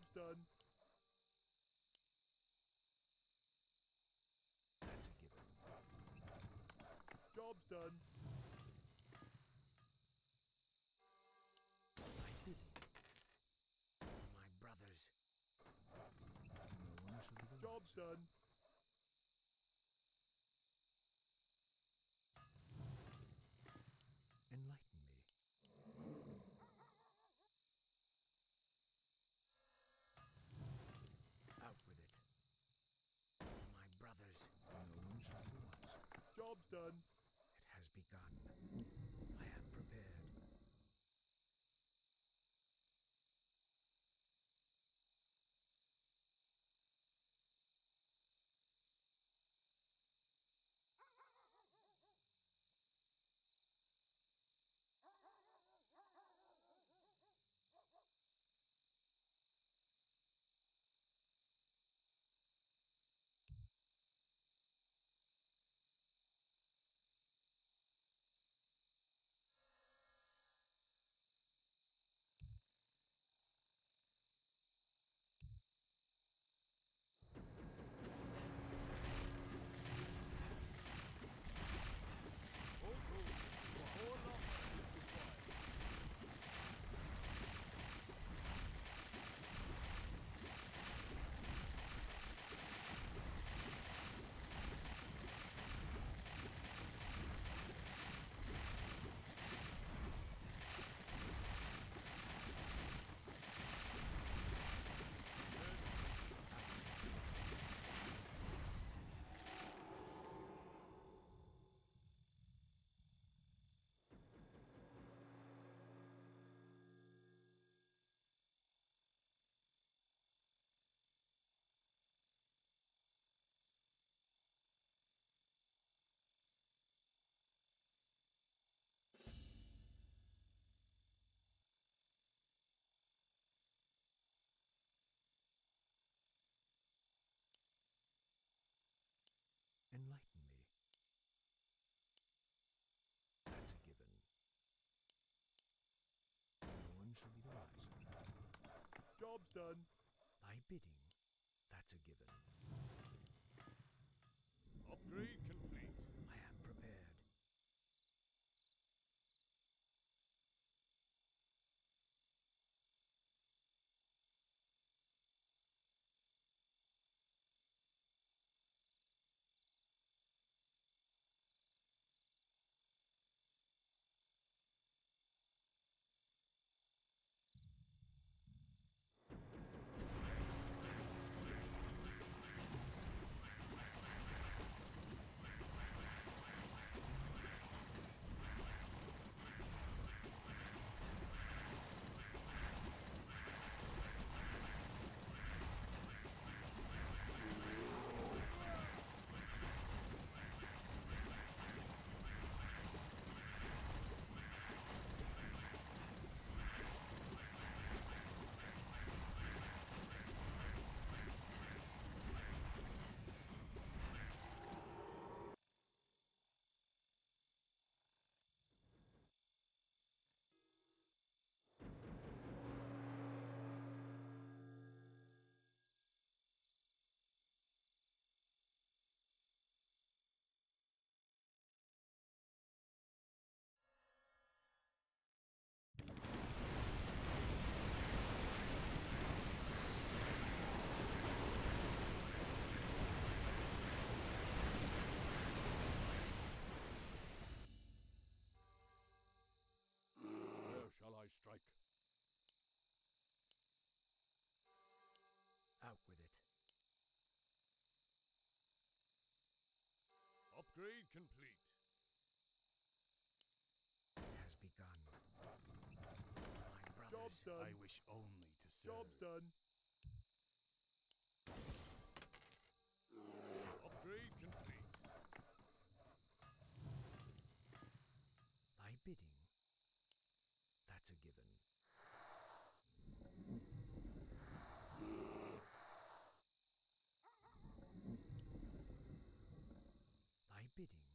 Job's done. That's a given. Job's done. My brothers. No one shall be the Job's done. Enlighten me. Out with it. My brothers. No one shall be wise. Job's done. It has begun. I am prepared. Enlighten me. That's a given. No one shall be the wiser. Job's done. Thy bidding. That's a given. Upgrade complete. I am prepared. Where shall I strike? Out with it. Upgrade complete. It has begun. My brothers. I wish only to serve. Job's done. Upgrade complete. Thy bidding. That's a given. Thy bidding.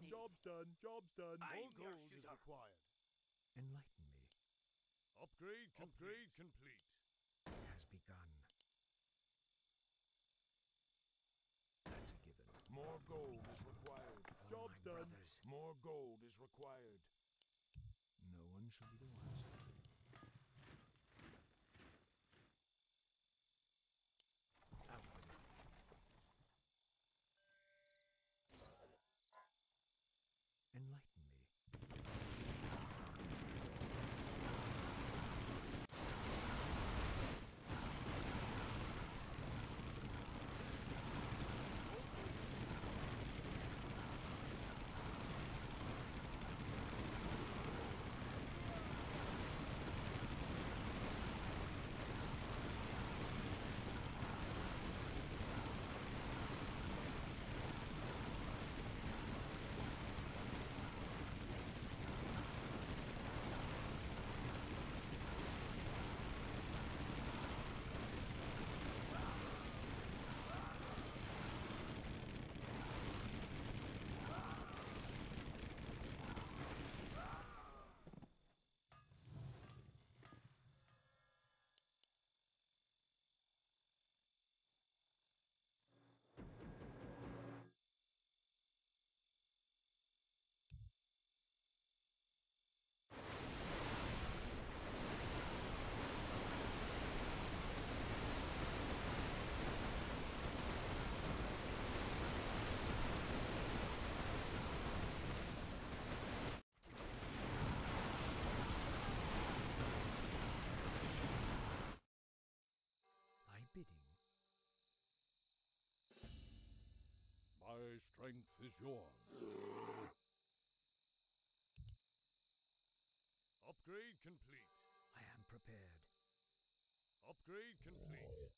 Done. Job's done. Job's done. I'm More your gold is shooter. required. Enlighten me Upgrade complete. Upgrade complete. has begun. That's a given. More gold is required. Oh, For Job's done. brothers. More gold is required. No one shall be the wiser. Out with it. Enlighten me. Thy bidding. My strength is yours. Upgrade complete. I am prepared. Upgrade complete.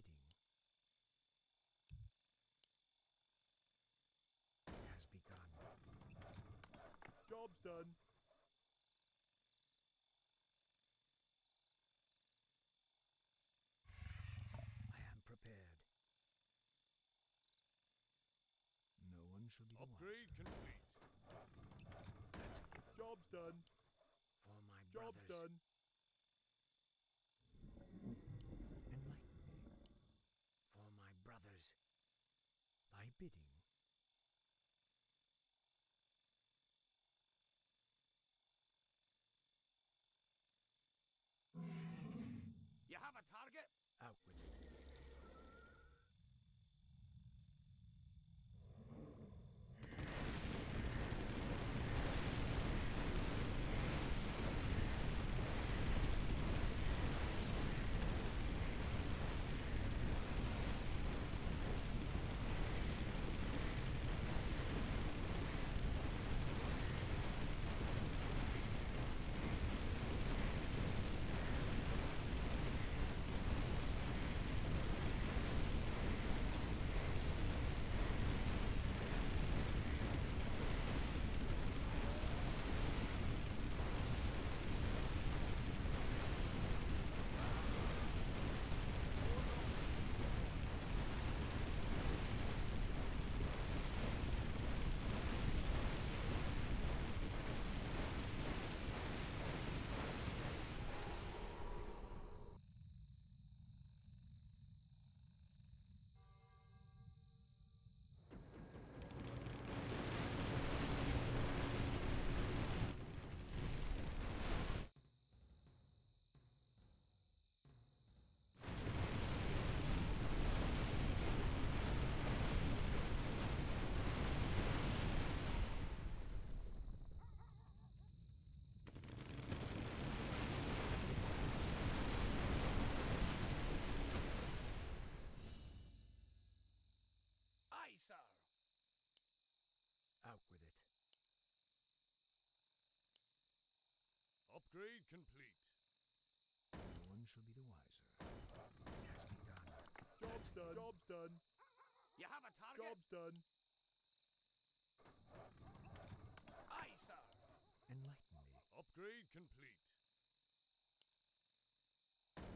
bidding has begun. Job's done. I am prepared. No one should be Upgrade wiser. complete. Job's done. For my Job's brothers. done. Bidding. You have a target? Out with it. Aye, sir. Out with it. Upgrade complete. No one shall be the wiser. It has begun. Job's done. Job's done. You have a target? Job's done. Aye, sir. Enlighten me. Upgrade complete.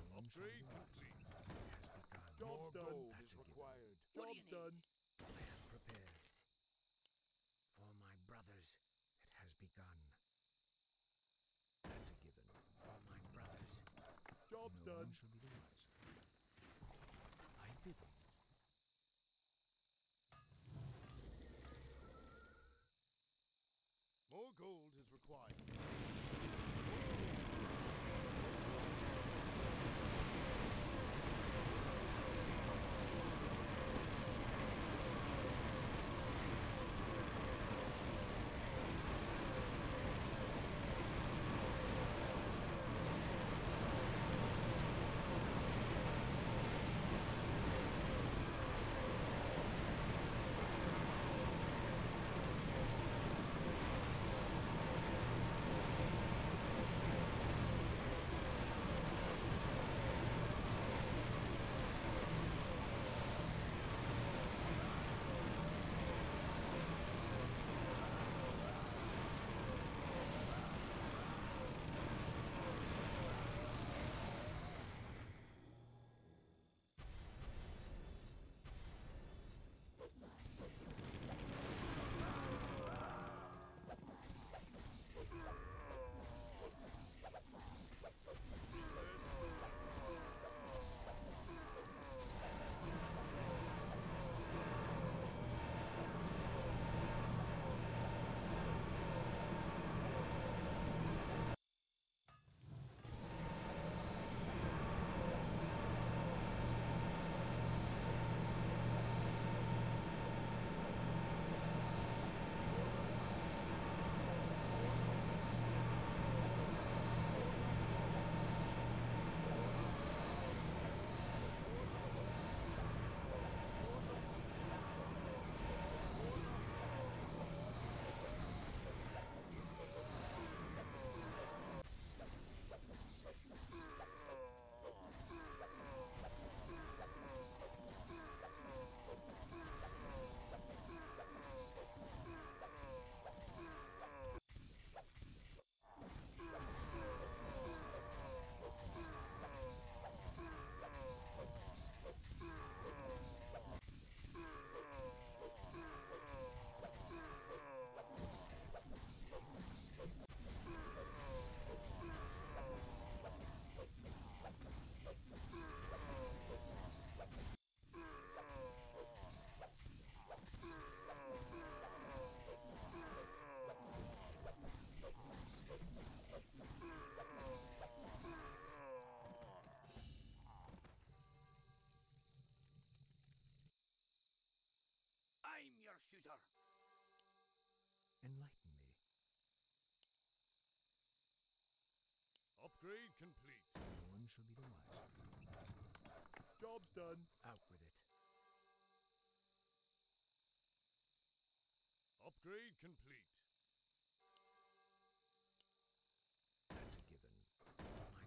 No one shall be Upgrade complete. It has begun. Job's More done. gold That's is a given. required. What do you Job's need? done. I am prepared. For my brothers, it has begun. That's a given. For my brothers, Job's no done. be the wiser. I bidding. More gold is required. Upgrade complete. That's a given. My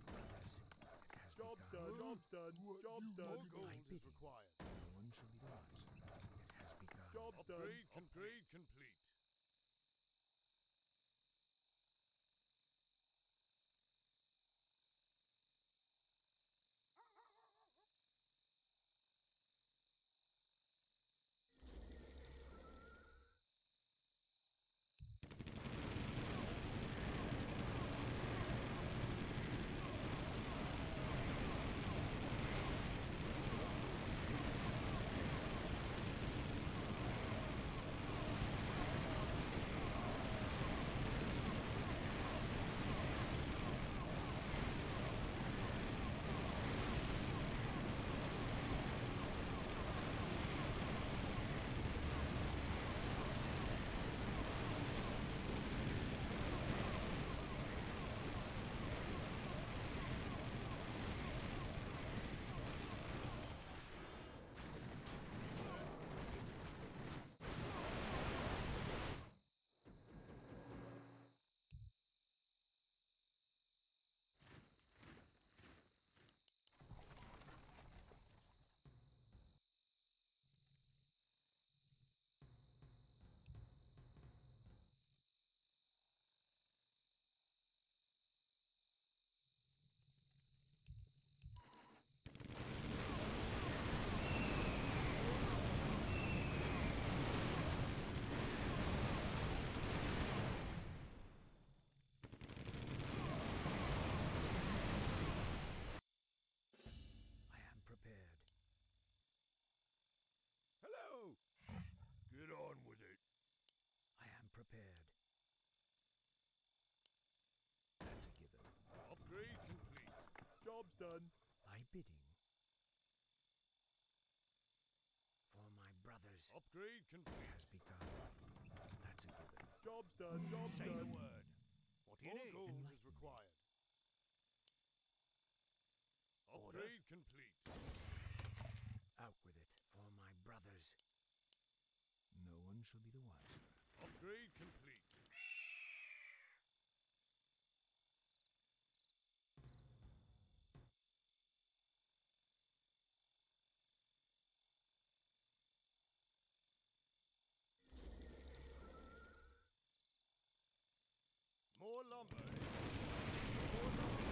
it has Job's begun. done. Job's done. Job's More done. gold is required. No one shall be the wiser. It has begun. Job's done. Upgrade complete. complete. Brothers, Upgrade complete. has begun. That's a given. Job's done. Job's Say the done. word. What do you More need? gold is Enlighten me. required. Orders? Upgrade complete. Out with it. For my brothers. No one shall be the wiser. Upgrade complete. More lumber. More lumber.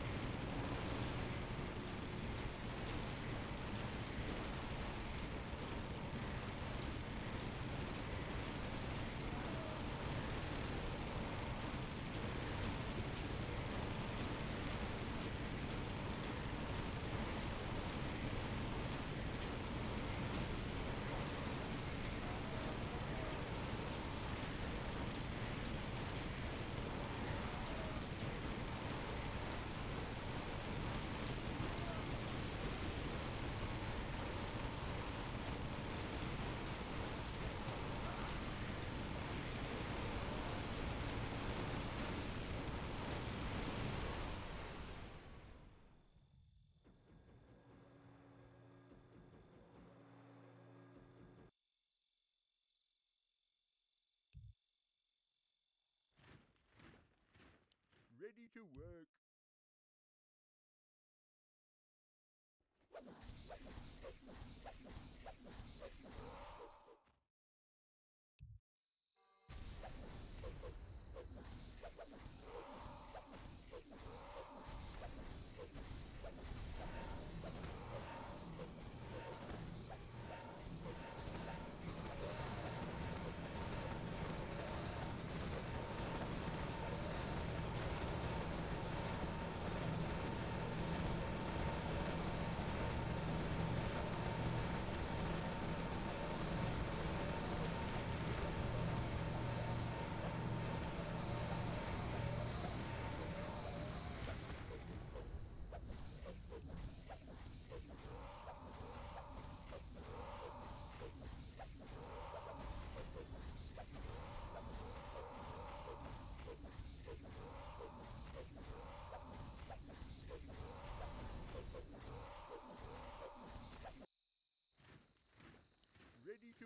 Ready to work.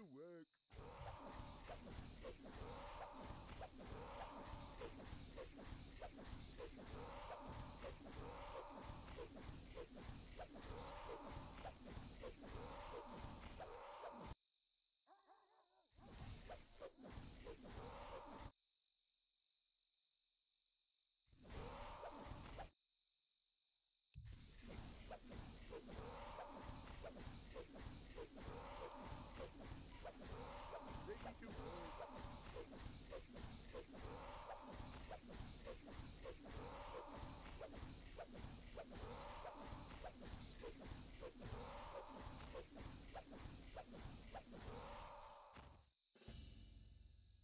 Work.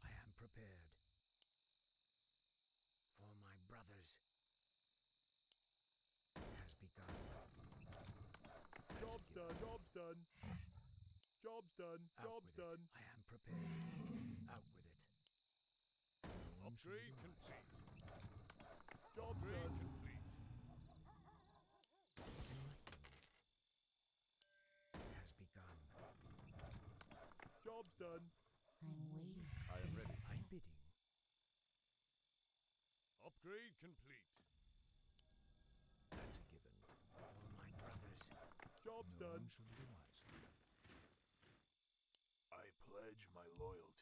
I am prepared. For my brothers It has begun. Job's done. Job's done. Job's done. Out Job's done. It. I am prepared. Out with it. Upgrade complete. Job's done. complete. Has begun. Job's done. I'm waiting. I am ready. I'm bidding. Upgrade complete. That's a given. For my brothers, Job's no done. one shall be the. I pledge my loyalty.